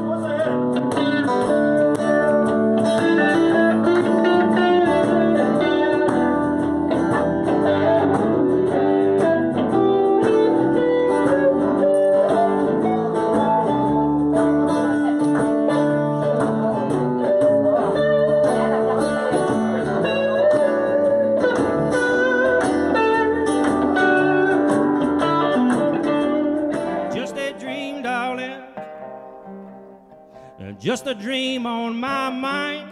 Just Just a dream on my mind.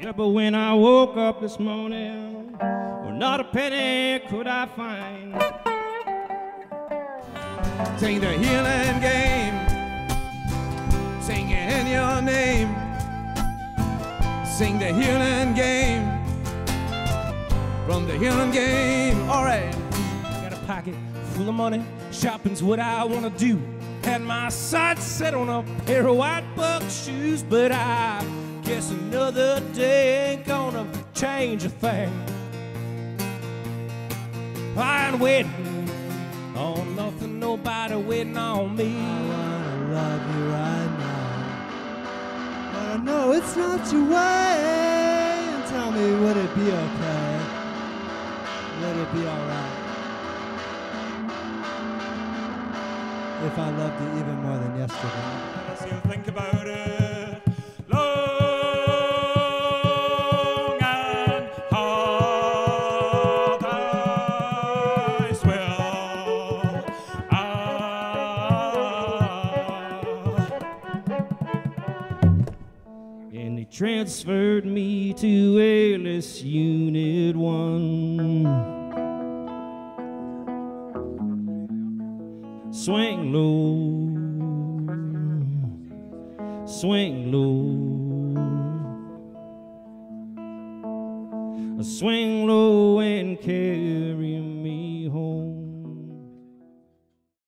Yeah, but when I woke up this morning, well, not a penny could I find. Sing the healing game, singing your name. Sing the healing game, from the healing game. All right. Pocket full of money, shopping's what I wanna do. Had my sights set on a pair of white buck shoes, but I guess another day ain't gonna change a thing. I ain't waiting on nothing, nobody waiting on me. I wanna love you right now. But I know it's not your way. And tell me, would it be okay? Would it be alright? If I loved you even more than yesterday. As you think about it, long and hard, I swear. And they transferred me to ALS Unit 1. Swing low, swing low, swing low and carry